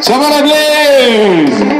¡Sábala bien!